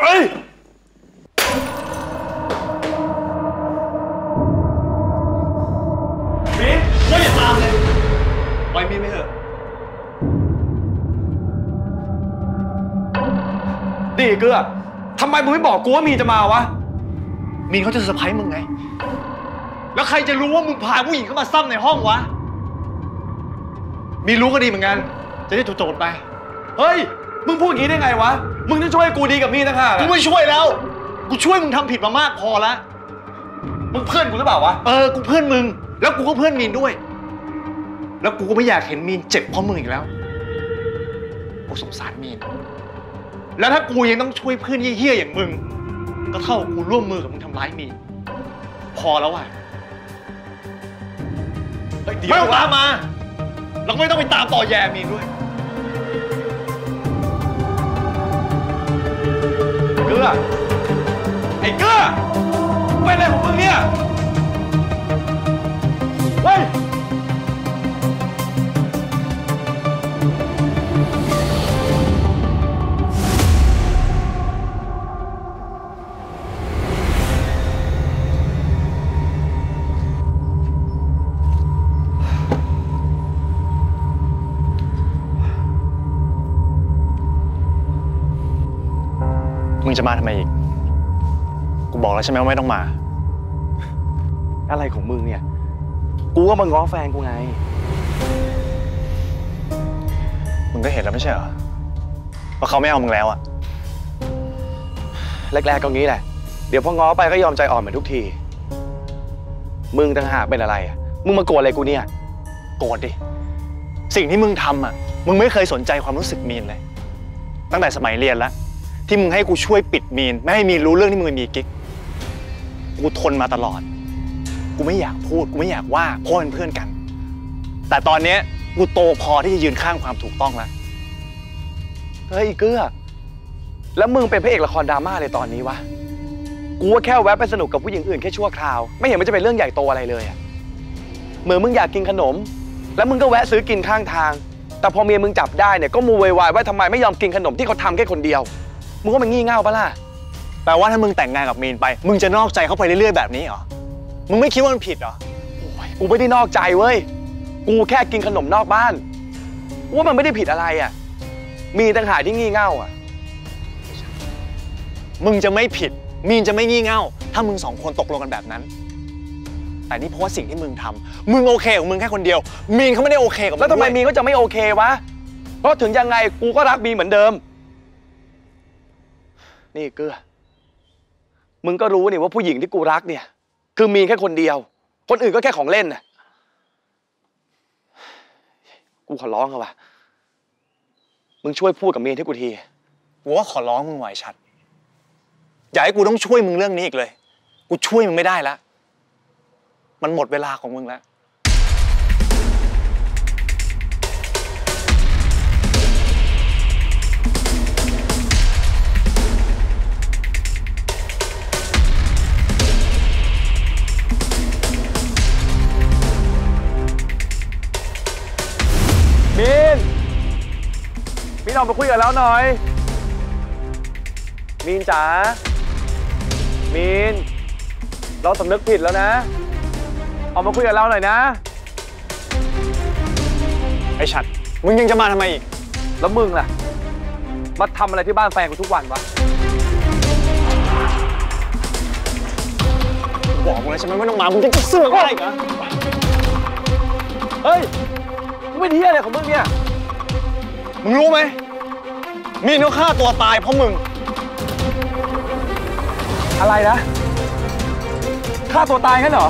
เอ้ยมีนว่าอย่าตามเลยปล่อยมีนไปเถอะ ดีเกลือทำไมมึงไม่บอกกูว่ามีนจะมาวะ มีนเขาจะเซอร์ไพรส์มึงไง แล้วใครจะรู้ว่ามึงพาผู้หญิงเข้ามาซ้ำในห้องวะ มีนรู้ก็ดีเหมือนกัน จะได้จบๆไป เฮ้ย มึงพูดอย่างนี้ได้ไงวะ มึงจะช่วยกูดีกับมีนนะค่ะกูไม่ช่วยแล้ว กูช่วยมึงทำผิดมามากพอแล้วมึงเพื่อนกูหรือเปล่าวะ เออ กูเพื่อนมึง แล้วกูก็เพื่อนมีนด้วย แล้วกูก็ไม่อยากเห็นมีนเจ็บเพราะมึงอีกแล้ว กูสงสารมีน แล้วถ้ากูยังต้องช่วยเพื่อนเฮี้ยๆอย่างมึง ก็เท่ากับกูร่วมมือกับมึงทำร้ายมีน พอแล้วว่ะ เฮ้ยเดี๋ยว ไม่ต้องตามมา แล้วก็ไม่ต้องไปตามต่อแย่มีนด้วย อ ไอ้เกลือเป็นอะไรของมึงเนี่ย งจะมาทำไมอีก กูบอกแล้วใช่ไหมว่าไม่ต้องมา อะไรของมึงเนี่ย กูก็มาง้อแฟนกูไง มึงก็เห็นแล้วไม่ใช่เหรอ ว่าเขาไม่เอามึงแล้วอะแรกๆก็งี้แหละ เดี๋ยวพอง้อไปก็ยอมใจอ่อนเหมือนทุกที มึงต่างหากเป็นอะไรอะมึงมาโกรธอะไรกูเนี่ย โกรธดิ สิ่งที่มึงทำอะมึงไม่เคยสนใจความรู้สึกมีนเลย ตั้งแต่สมัยเรียนแล้ว ที่มึงให้กูช่วยปิดมีน ไม่ให้มีนรู้เรื่องที่มึงมีกิ๊ก กูทนมาตลอด กูไม่อยากพูด กูไม่อยากว่าเพราะเป็นเพื่อนกัน แต่ตอนเนี้ยกูโตพอที่จะยืนข้างความถูกต้องแล้ว เฮ้ยไอ้เกื้อ แล้วมึงเป็นพระเอกละครดราม่าเลยตอนนี้วะ กูว่าแค่แวะไปสนุกกับผู้หญิงอื่นแค่ชั่วคราว ไม่เห็นมันจะเป็นเรื่องใหญ่โตอะไรเลยอะเหมือนมึงอยากกินขนม แล้วมึงก็แวะซื้อกินข้างทาง แต่พอเมียมึงจับได้เนี่ยก็มูวยวายว่าทำไมไม่ยอมกินขนมที่เขาทำแค่คนเดียว มึงว่ามันงี่เง่าปะล่ะแปลว่าถ้ามึงแต่งงานกับมีนไป มึงจะนอกใจเขาไปเรื่อยๆแบบนี้เหรอ มึงไม่คิดว่ามันผิดเหรอกูไม่ได้นอกใจเว้ย กูแค่กินขนมนอกบ้านว่ามันไม่ได้ผิดอะไรอะ มีต่างหากที่งี่เง่าอะ มึงจะไม่ผิด มีนจะไม่งี่เง่า ถ้ามึงสองคนตกลงกันแบบนั้น แต่นี่เพราะว่าสิ่งที่มึงทำมึงโอเคของมึงแค่คนเดียว มีนเขาไม่ได้โอเคกับงแล้วทำไมด้วย มีก็จะไม่โอเควะ เพราะถึงยังไงกูก็รักมีเหมือนเดิม นี่เกื้อมึงก็รู้นี่ว่าผู้หญิงที่กูรักเนี่ย คือมีแค่คนเดียว คนอื่นก็แค่ของเล่นน่ะ กูขอร้องอะวะมึงช่วยพูดกับเมียให้กูที กูว่าขอร้องมึงไหวชัด อย่าให้กูต้องช่วยมึงเรื่องนี้อีกเลย กูช่วยมึงไม่ได้แล้วมันหมดเวลาของมึงแล้ว ออกมาคุยกับเราหน่อย มีนจ๋า มีน เราสำนึกผิดแล้วนะ ออกมาคุยกับเราหน่อยนะ ไอ้ชัด มึงยังจะมาทำไมอีก แล้วมึงล่ะ มาทำอะไรที่บ้านแฟนกูทุกวันวะ บอกมึงแล้วใช่ไหมไม่ต้องมามึงจะเสือกอะไรอีกันเฮ้ยมึงไม่เที่ยอะไรของมึงเนี่ย มึงรู้ไหม มีนเขาฆ่าตัวตายเพราะมึง อะไรนะฆ่าตัวตายงั้นเหรอ